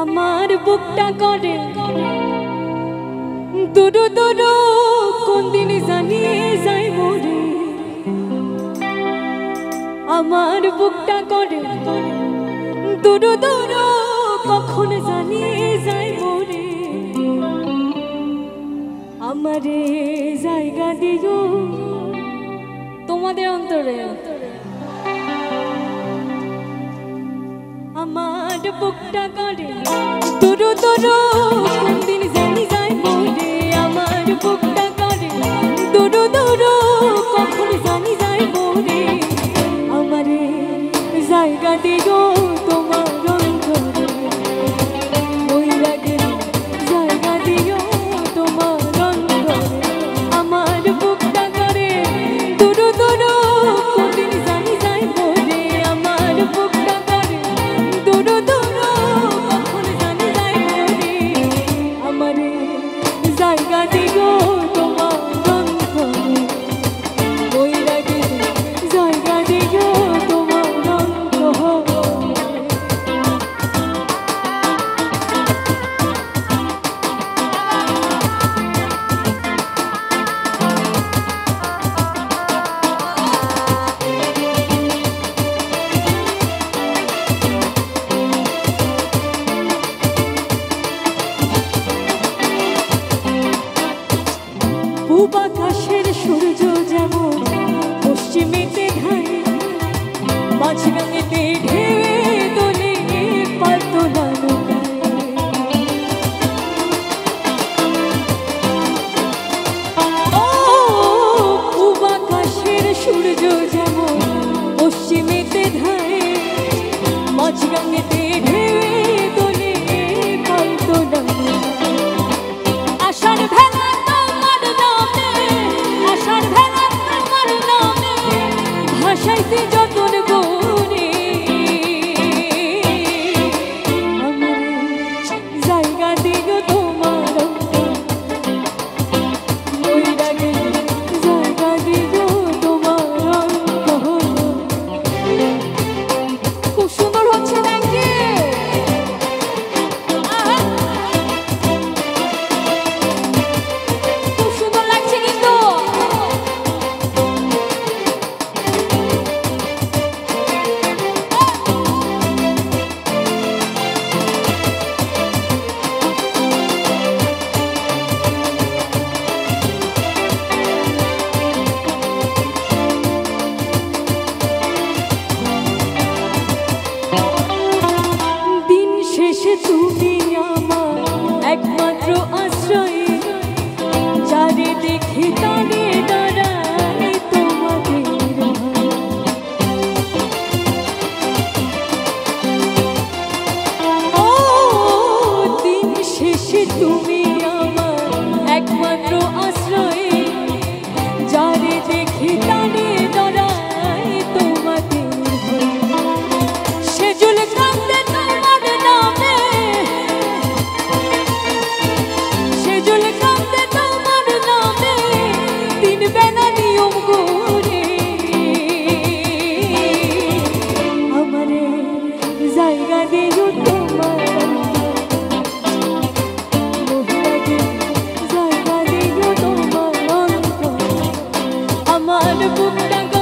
আমার বুকটা করে। দুরু দুরু, কোন দিন জানিয়ে যাই মরে আমার বুকটা করে। দুরু দুরু, কখন জানিয়ে যাই মরে আমারে জায়গা দিও। তোমাদের অন্তরে অন্তর। ছোট বুকটা করে তরু তরু কোনদিন জানি যায় বোরে আমার বুকটা তুমি আমার একমাত্র আশ্রয়। যারে দেখি তারে তুমি Aman bundan